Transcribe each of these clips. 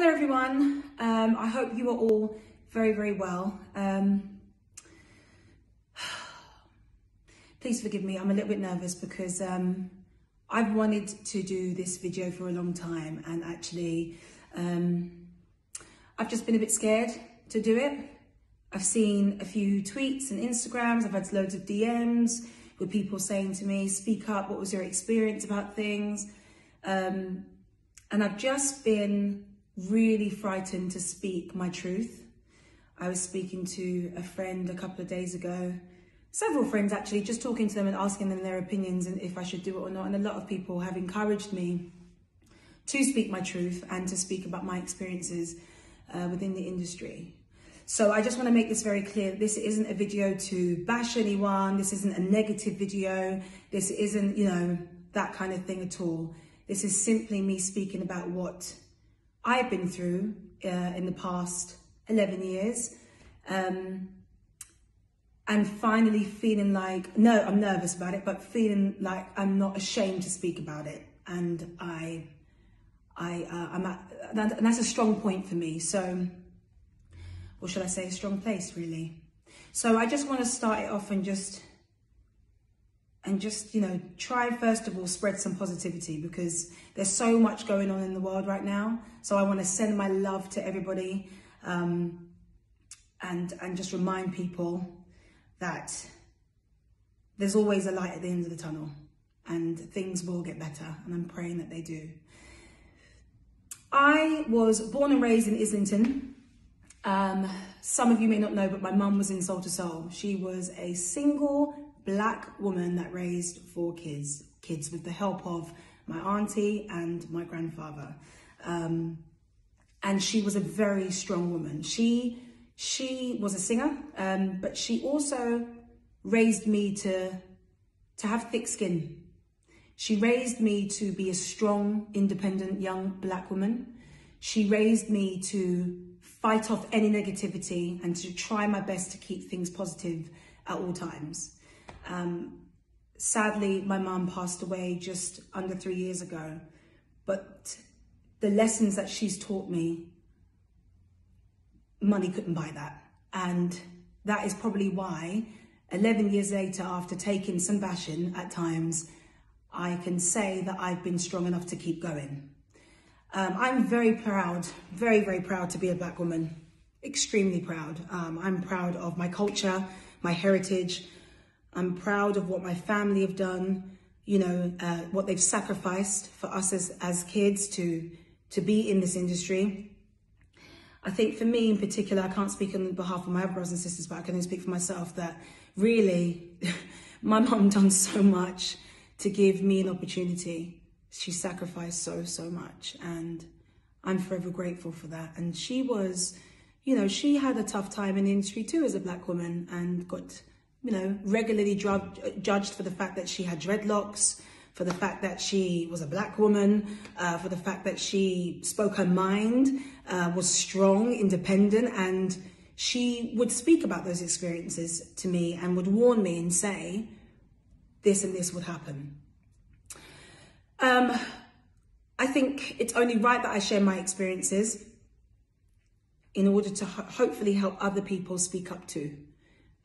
Hello everyone, um, I hope you are all very, very well. Um, please forgive me, I'm a little bit nervous because um, I've wanted to do this video for a long time and actually um, I've just been a bit scared to do it. I've seen a few tweets and Instagrams, I've had loads of DMs with people saying to me, speak up, what was your experience about things? Um, and I've just been really frightened to speak my truth. I was speaking to a friend a couple of days ago, several friends actually, just talking to them and asking them their opinions and if I should do it or not. And a lot of people have encouraged me to speak my truth and to speak about my experiences uh, within the industry. So I just want to make this very clear. This isn't a video to bash anyone. This isn't a negative video. This isn't, you know, that kind of thing at all. This is simply me speaking about what I've been through uh, in the past 11 years. Um, and finally feeling like, no, I'm nervous about it, but feeling like I'm not ashamed to speak about it. And I, I, uh, I'm at, that, and that's a strong point for me. So, or should I say a strong place really? So I just want to start it off and just and just, you know, try first of all spread some positivity because there's so much going on in the world right now. So I want to send my love to everybody um, and and just remind people that there's always a light at the end of the tunnel and things will get better and I'm praying that they do. I was born and raised in Islington. Um, some of you may not know, but my mum was in Soul II Soul. She was a single black woman that raised four kids, kids with the help of my auntie and my grandfather. Um, and she was a very strong woman. She she was a singer, um, but she also raised me to to have thick skin. She raised me to be a strong, independent young black woman. She raised me to fight off any negativity and to try my best to keep things positive at all times. Um, sadly, my mom passed away just under three years ago, but the lessons that she's taught me, money couldn't buy that. And that is probably why 11 years later, after taking some bashing at times, I can say that I've been strong enough to keep going. Um, I'm very proud, very, very proud to be a black woman. Extremely proud. Um, I'm proud of my culture, my heritage, I'm proud of what my family have done, you know, uh, what they've sacrificed for us as, as kids to, to be in this industry. I think for me in particular, I can't speak on behalf of my other brothers and sisters, but I can only speak for myself that really my mom done so much to give me an opportunity. She sacrificed so, so much. And I'm forever grateful for that. And she was, you know, she had a tough time in the industry too as a black woman and got you know, regularly judged for the fact that she had dreadlocks, for the fact that she was a black woman, uh, for the fact that she spoke her mind, uh, was strong, independent, and she would speak about those experiences to me and would warn me and say, this and this would happen. Um, I think it's only right that I share my experiences in order to ho hopefully help other people speak up too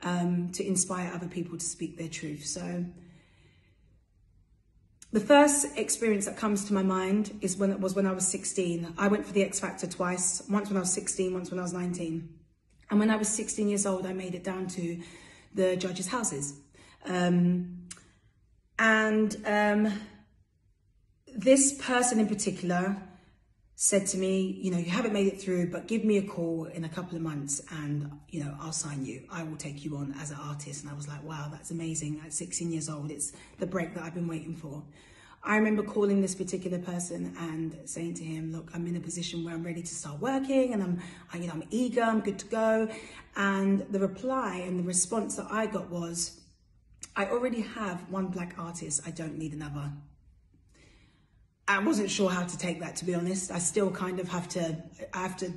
um, to inspire other people to speak their truth. So the first experience that comes to my mind is when it was when I was 16. I went for the X Factor twice, once when I was 16, once when I was 19. And when I was 16 years old, I made it down to the judges' houses. Um, and um, this person in particular said to me, you know, you haven't made it through, but give me a call in a couple of months and, you know, I'll sign you. I will take you on as an artist. And I was like, wow, that's amazing. At 16 years old, it's the break that I've been waiting for. I remember calling this particular person and saying to him, look, I'm in a position where I'm ready to start working and I'm, I, you know, I'm eager, I'm good to go. And the reply and the response that I got was, I already have one black artist. I don't need another. I wasn't sure how to take that, to be honest. I still kind of have to, I have to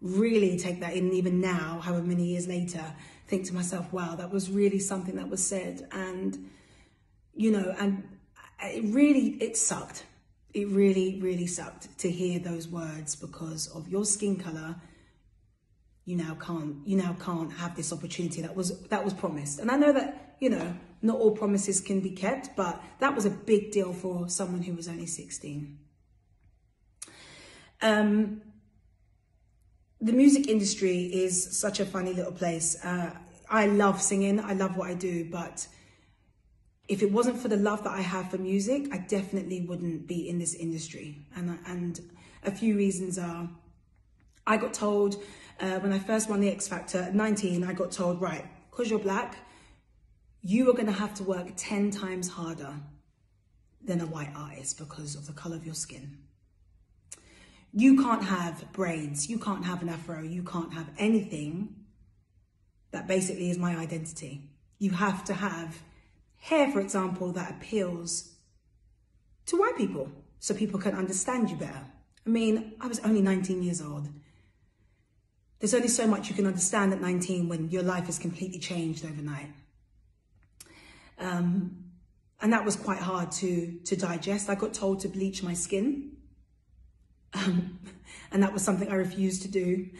really take that in even now, however many years later, think to myself, wow, that was really something that was said. And, you know, and it really, it sucked. it really, really sucked to hear those words because of your skin color. You now can't, you now can't have this opportunity that was that was promised. And I know that you know not all promises can be kept, but that was a big deal for someone who was only 16. Um, the music industry is such a funny little place. Uh, I love singing, I love what I do, but if it wasn't for the love that I have for music, I definitely wouldn't be in this industry. And, and a few reasons are, I got told uh, when I first won the X Factor at 19, I got told, right, because you're black, you are going to have to work 10 times harder than a white artist because of the color of your skin. You can't have braids, you can't have an afro, you can't have anything that basically is my identity. You have to have hair, for example, that appeals to white people so people can understand you better. I mean, I was only 19 years old. There's only so much you can understand at 19 when your life has completely changed overnight. Um, and that was quite hard to, to digest. I got told to bleach my skin. Um, and that was something I refused to do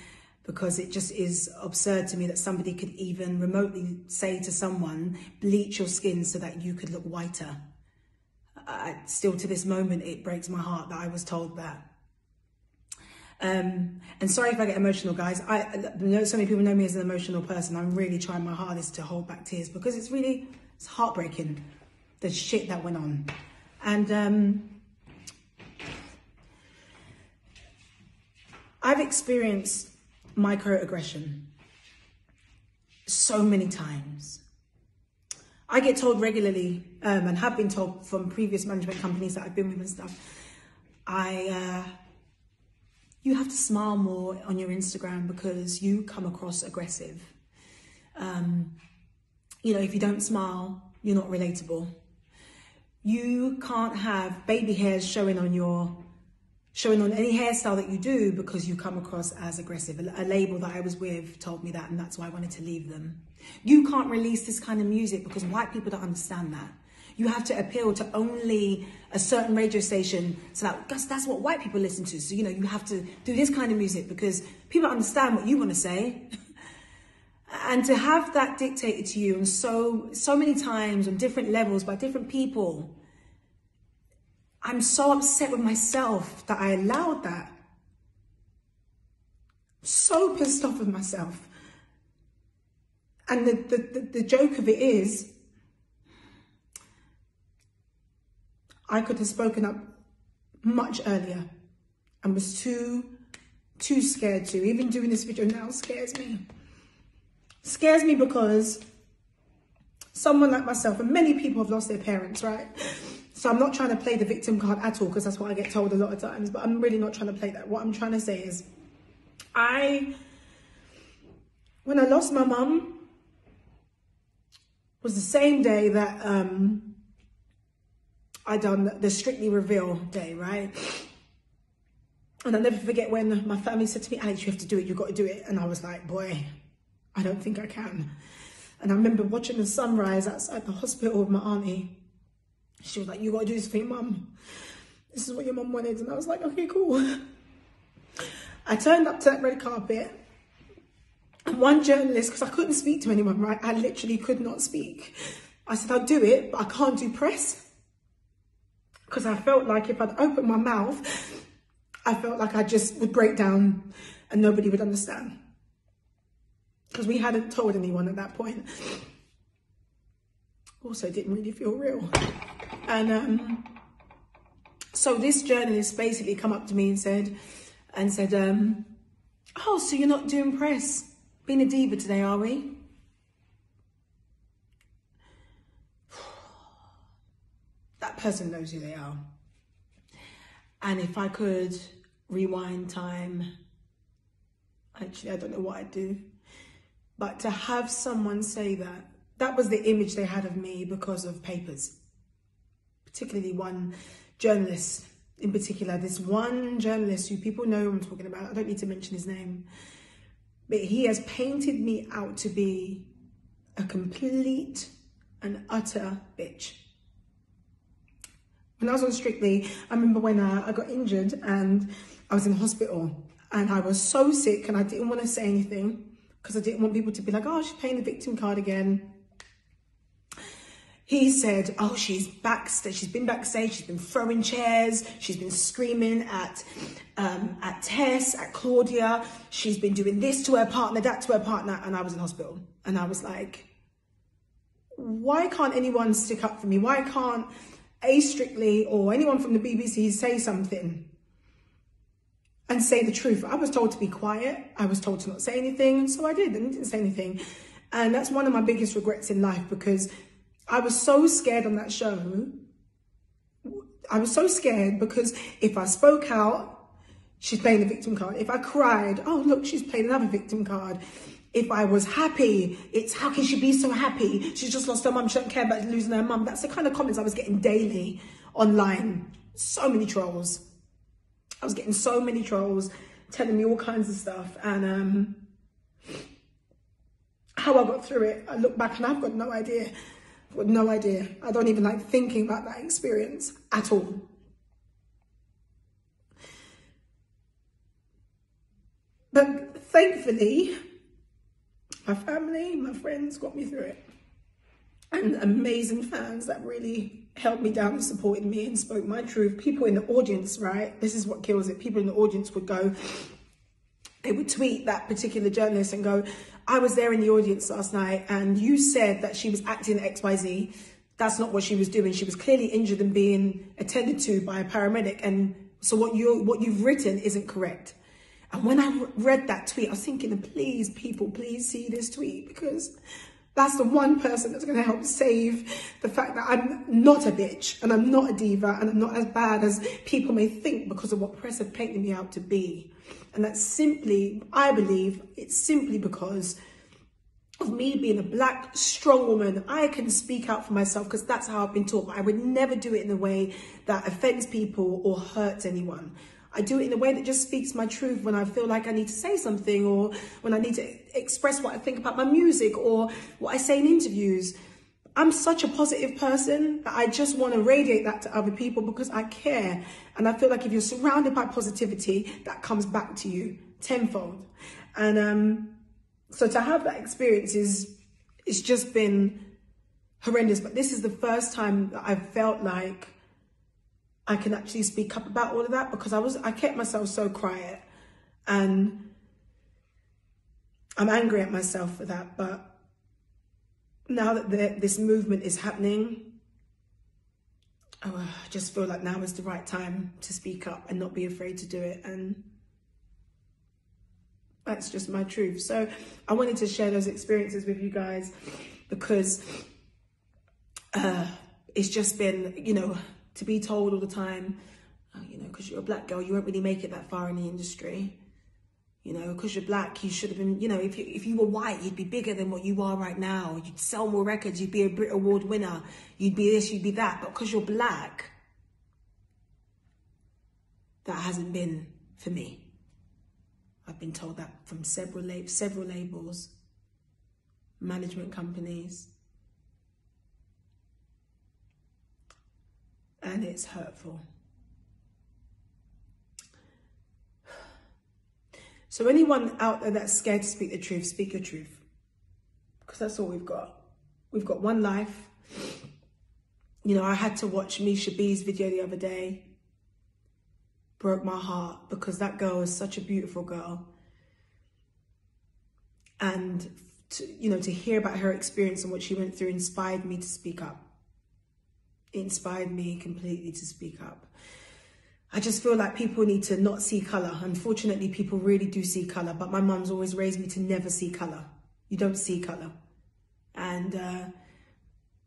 because it just is absurd to me that somebody could even remotely say to someone, bleach your skin so that you could look whiter. Uh, still to this moment, it breaks my heart that I was told that. Um, and sorry if I get emotional, guys. I, I know so many people know me as an emotional person. I'm really trying my hardest to hold back tears because it's really, it's heartbreaking, the shit that went on. And um, I've experienced microaggression so many times. I get told regularly, um, and have been told from previous management companies that I've been with and stuff, I, uh, you have to smile more on your Instagram because you come across aggressive. Um, you know, if you don't smile, you're not relatable. You can't have baby hairs showing on your showing on any hairstyle that you do because you come across as aggressive. A, label that I was with told me that, and that's why I wanted to leave them. You can't release this kind of music because white people don't understand that. You have to appeal to only a certain radio station so that that's, that's what white people listen to. So, you know, you have to do this kind of music because people understand what you want to say. and to have that dictated to you and so so many times on different levels by different people I'm so upset with myself that I allowed that. So pissed off with myself. And the, the, the, the joke of it is, I could have spoken up much earlier and was too, too scared to. Even doing this video now scares me. Scares me because someone like myself, and many people have lost their parents, right? So I'm not trying to play the victim card at all because that's what I get told a lot of times, but I'm really not trying to play that. What I'm trying to say is I, when I lost my mum, was the same day that um, I done the Strictly Reveal day, right? And I'll never forget when my family said to me, Alex, you have to do it, you've got to do it. And I was like, boy, I don't think I can. And I remember watching the sunrise outside the hospital with my auntie. She was like, you gotta do this for your mum. This is what your mum wanted. And I was like, okay, cool. I turned up to that red carpet. And one journalist, because I couldn't speak to anyone, right? I literally could not speak. I said, I'll do it, but I can't do press. Because I felt like if I'd opened my mouth, I felt like I just would break down and nobody would understand. Because we hadn't told anyone at that point. Also didn't really feel real. And um, so this journalist basically come up to me and said, and said, um, oh, so you're not doing press? Being a diva today, are we? that person knows who they are. And if I could rewind time, actually, I don't know what I'd do. But to have someone say that, that was the image they had of me because of papers particularly one journalist in particular, this one journalist who people know I'm talking about, I don't need to mention his name, but he has painted me out to be a complete and utter bitch. When I was on Strictly, I remember when uh, I got injured and I was in hospital and I was so sick and I didn't want to say anything because I didn't want people to be like, oh, she's playing the victim card again. He said, oh, she's backstage, she's been backstage, she's been throwing chairs, she's been screaming at um, at Tess, at Claudia, she's been doing this to her partner, that to her partner, and I was in hospital. And I was like, why can't anyone stick up for me? Why can't A Strictly or anyone from the BBC say something? And say the truth. I was told to be quiet. I was told to not say anything. And so I did and didn't say anything. And that's one of my biggest regrets in life because I was so scared on that show. I was so scared because if I spoke out, she's playing the victim card. If I cried, oh, look, she's playing another victim card. If I was happy, it's how can she be so happy? She's just lost her mum. She doesn't care about losing her mum. That's the kind of comments I was getting daily online. So many trolls. I was getting so many trolls telling me all kinds of stuff. And um, how I got through it, I look back and I've got no idea. I've got no idea. I don't even like thinking about that experience at all. But thankfully, my family, my friends got me through it. And amazing fans that really held me down and supported me and spoke my truth. People in the audience, right? This is what kills it. People in the audience would go, they would tweet that particular journalist and go, I was there in the audience last night and you said that she was acting XYZ. That's not what she was doing. She was clearly injured and being attended to by a paramedic. And so what you what you've written isn't correct. And when I read that tweet, I was thinking, please, people, please see this tweet because that's the one person that's going to help save the fact that I'm not a bitch and I'm not a diva and I'm not as bad as people may think because of what press have painted me out to be. And that's simply, I believe, it's simply because of me being a black, strong woman. I can speak out for myself because that's how I've been taught. But I would never do it in a way that offends people or hurts anyone. I do it in a way that just speaks my truth when I feel like I need to say something or when I need to express what I think about my music or what I say in interviews. I'm such a positive person that I just want to radiate that to other people because I care. And I feel like if you're surrounded by positivity, that comes back to you tenfold. And um, so to have that experience is, it's just been horrendous. But this is the first time that I've felt like I can actually speak up about all of that because I was I kept myself so quiet and I'm angry at myself for that but now that the, this movement is happening oh, I just feel like now is the right time to speak up and not be afraid to do it. And that's just my truth. So I wanted to share those experiences with you guys because uh, it's just been you know to be told all the time, oh, you know, because you're a black girl, you won't really make it that far in the industry. You know, because you're black, you should have been, you know, if you, if you were white, you'd be bigger than what you are right now. You'd sell more records, you'd be a Brit Award winner, you'd be this, you'd be that. But because you're black, that hasn't been for me. I've been told that from several, lab several labels, management companies, and it's hurtful. So anyone out there that's scared to speak the truth, speak your truth. Because that's all we've got. We've got one life. You know, I had to watch Misha B's video the other day. Broke my heart because that girl is such a beautiful girl. And, to, you know, to hear about her experience and what she went through inspired me to speak up inspired me completely to speak up. I just feel like people need to not see colour. Unfortunately, people really do see colour, but my mum's always raised me to never see colour. You don't see colour. And uh,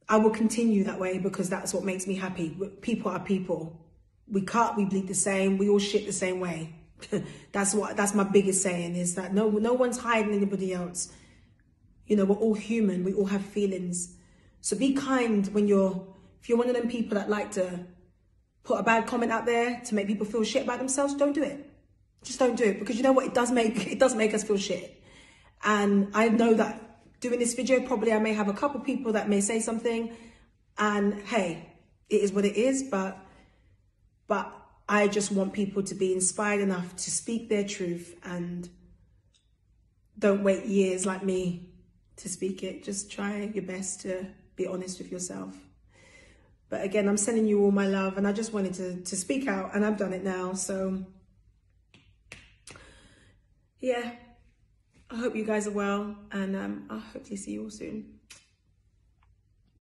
I will continue that way because that's what makes me happy. People are people. We cut, we bleed the same, we all shit the same way. that's what that's my biggest saying is that no no one's hiding anybody else. You know, we're all human, we all have feelings. So be kind when you're if you're one of them people that like to put a bad comment out there to make people feel shit about themselves, don't do it. Just don't do it because you know what? It does make it does make us feel shit. And I know that doing this video, probably I may have a couple people that may say something and hey, it is what it is, but but I just want people to be inspired enough to speak their truth and don't wait years like me to speak it. Just try your best to be honest with yourself. But again, I'm sending you all my love and I just wanted to, to speak out and I've done it now. So yeah, I hope you guys are well and um, I'll hopefully see you all soon.